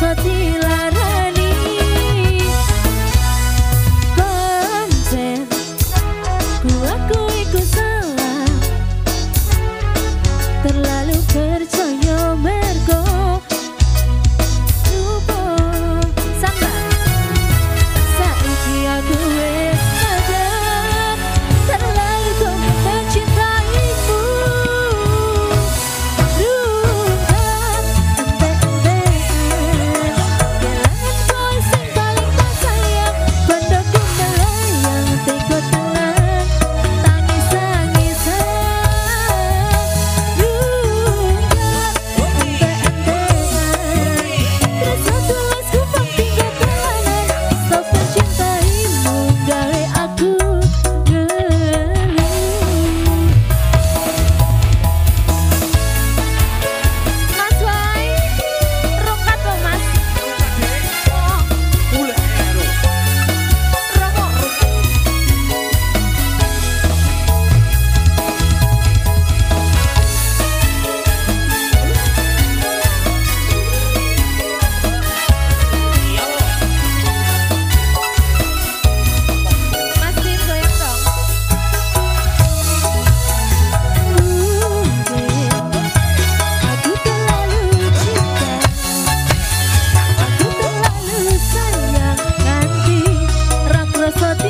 坐地。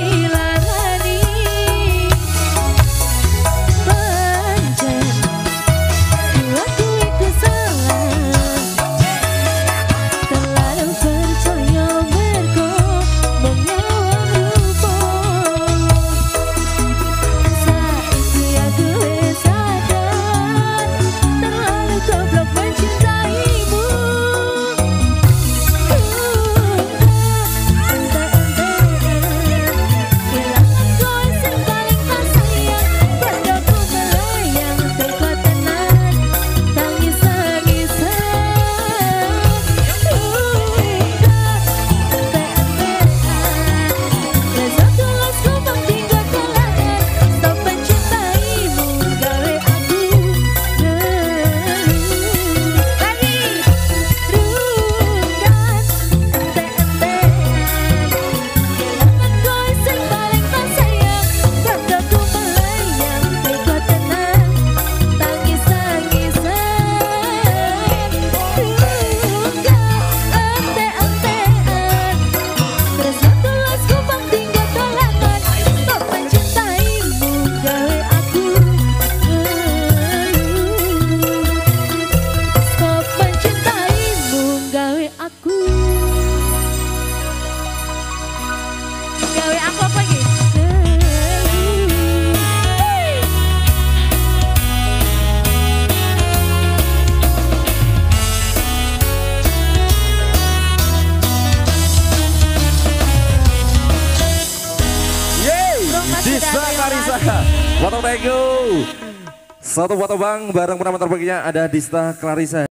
Leila. Foto thank you. Satu foto bang bareng penama terbaiknya ada Dista Clarissa.